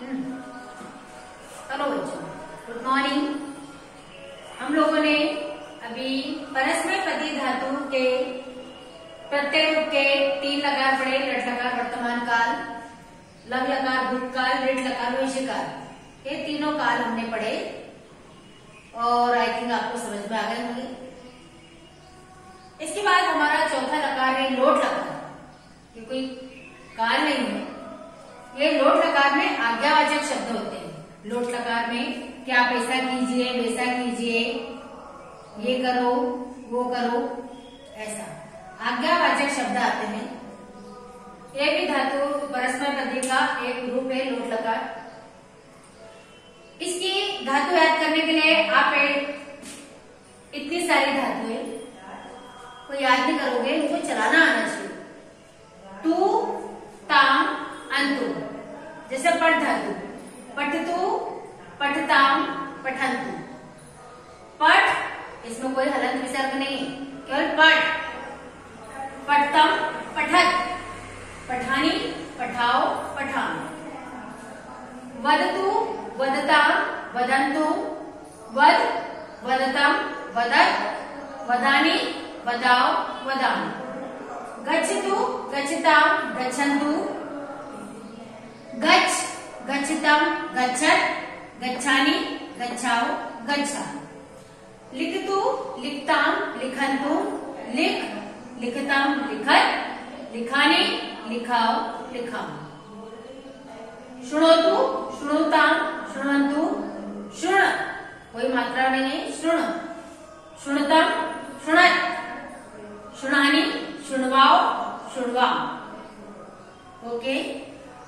Hello बच्चों, good morning. हम लोगों ने अभी परस्पर पति धातु के प्रत्यय रूप के तीन लकार पढ़े लट लकार, वर्तमान काल, लग लकार भूतकाल ऋण लकार भविष्य काल। ये तीनों काल हमने पढ़े और आई थिंक आपको समझ में आ गए होंगे। इसके बाद हमारा चौथा लकार है लोट लकार। ये कोई काल नहीं है। ये लोट लकार में आज्ञावाचक शब्द होते हैं। लोट लकार में क्या पैसा कीजिए, वैसा कीजिए, ये करो, वो करो, ऐसा। आज्ञावाचक शब्द आते हैं। ये भी धातु परस्पर पदी का एक रूप है लोट लकार। इसकी धातु याद करने के लिए आप इतनी सारी धातु है कोई याद नहीं करोगे, उनको चलाना आना चाहिए तू ताम अंतु जैसे पठ धातु पठतु पठताम पठंतु पठ इसमें कोई हलंत विसर्ग नहीं केवल पठतम, पठत। पठानी, पठाओ पठान वदतु, वदता वदंतु वद, वदतम, वदत। वदानी वदाओ, वदाम। गच्छतु गच्छताम गच्छन्तु। गच्छ गच्छतम गच्छत। गच्छानि गच्छाओ गच्छा लिखतु लिखताम लिखन्तु। लिख लिखताम, लिखत, लिखानि, लिखाओ लिखाओ शुणोतु, शुणुताम शुणवन्तु शुण। कोई मात्रा नहीं है, शुण। शुणतम, शुणत। शुणानी, शुणवाओ शुणवाओ ओके?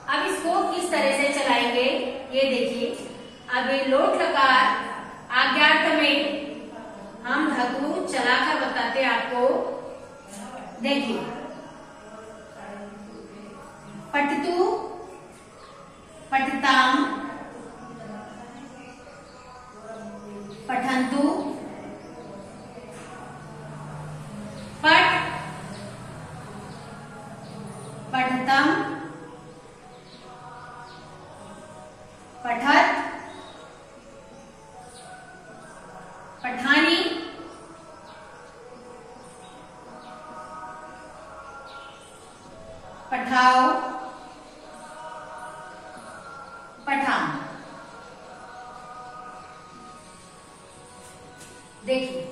अब इसको किस तरह से चलाएँगे? ये देखिए। अब ये लोट लकार आज्ञार्थ में हम धातु चलाकर बताते आपको। देखिए। पटतु पठताम पठंतु पठ पठतम पठत पठानी पठाओ पठान। देखिए,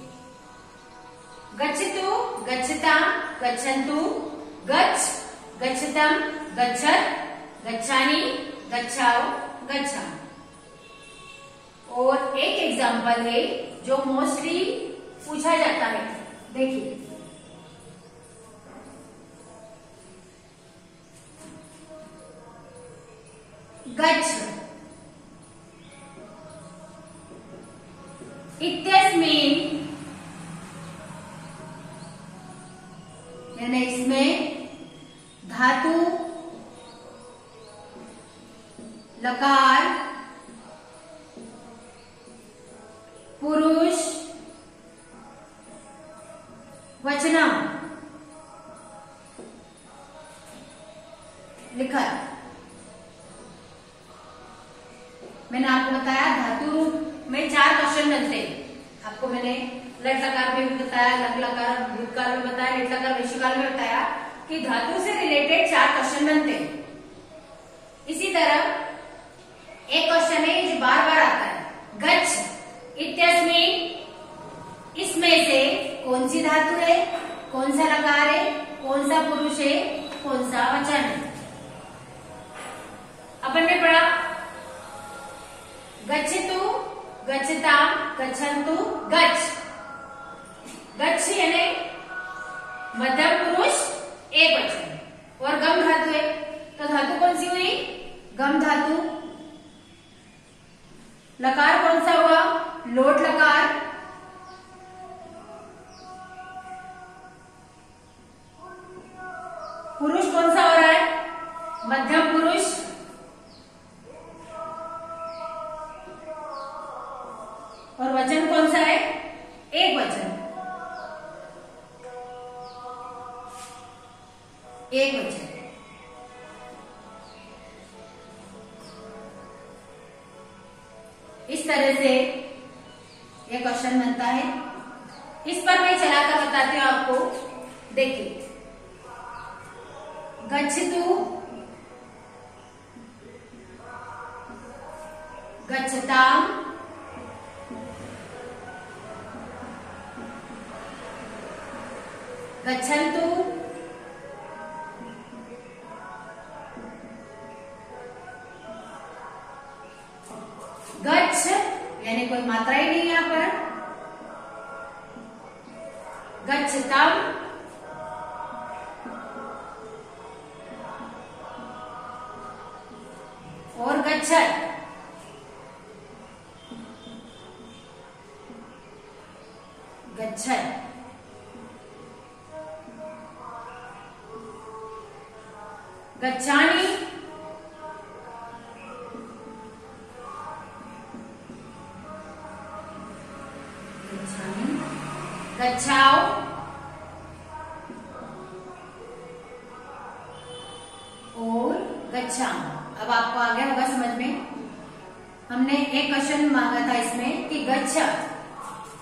गच्छतु गच्छताम गच्छन्तु, गच्छ गच्छतम गच्छत गच्छानी गच्छाओ गच्छा और एक एग्ज़ाम्पल है जो मोस्टली पूछा जाता है। देखिए इत्यस्मिन यानी इसमें धातु लकार पुरुष वचनम लिखा मैंने आपको बताया धातु रूप में चार क्वेश्चन बनते हैं आपको मैंने लट लकार में भी बताया लग लकार भूतकाल में बताया लिट लकार विश्वकाल में बताया कि धातु से रिलेटेड चार क्वेश्चन बनते हैं इसी तरह, एक क्वेश्चन है जो बार बार आता है। गच्छ इत्यस्मिन इसमें से कौन सी धातु है, कौन सा लकार है, कौन सा पुरुष है, कौन सा वचन है? अपन ने पढ़ा गच्छतु गच्छताम गच्छन्तु, गच्छ। गच्छ यानी मध्यम पुरुष, एक वचन और गम धातु है। तो धातु कौन सी हुई? गम धातु। लकार कौन सा हुआ? लोट लकार। पुरुष कौन सा हो रहा है? मध्यम पुरुष। एक वचन इस तरह से ये क्वेश्चन बनता है। इस पर मैं चलाकर बताती हूँ आपको। देखिए। गच्छतु। गच्छताम। गच्छन्तु। मात्रा ही नहीं यहाँ पर। गच्छतम। और गच्छत गच्छत गच्छानि गच्छाओ और गच्छाम अब आपको आ गया होगा समझ में। हमने एक क्वेश्चन मांगा था इसमें कि गच्छ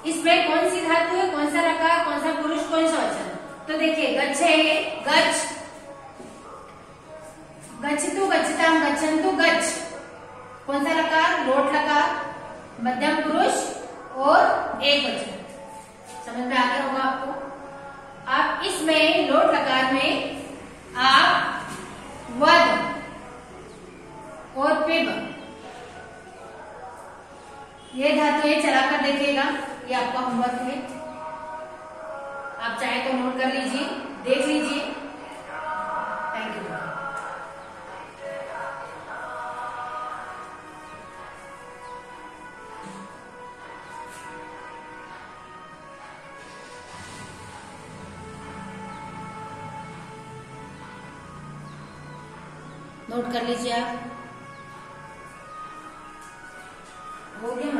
इसमें कौन सी धातु है कौन सा रका कौन सा पुरुष कौन सा वचन? तो देखिए, गच्छ है गच्छ। गच्छतु गच्छताम गच्छन्तु, गच्छ। कौन सा लकार लोट लकार मध्यम पुरुष और एक वचन। समझ में आ गया होगा आपको? आप इसमें लोट लकार में आप वद और पिब। ये धातु ये चलाकर देखिएगा, ये आपका होमवर्क है। आप चाहे तो नोट कर लीजिए, देख लीजिए। नोट कर लीजिए आप। हो गया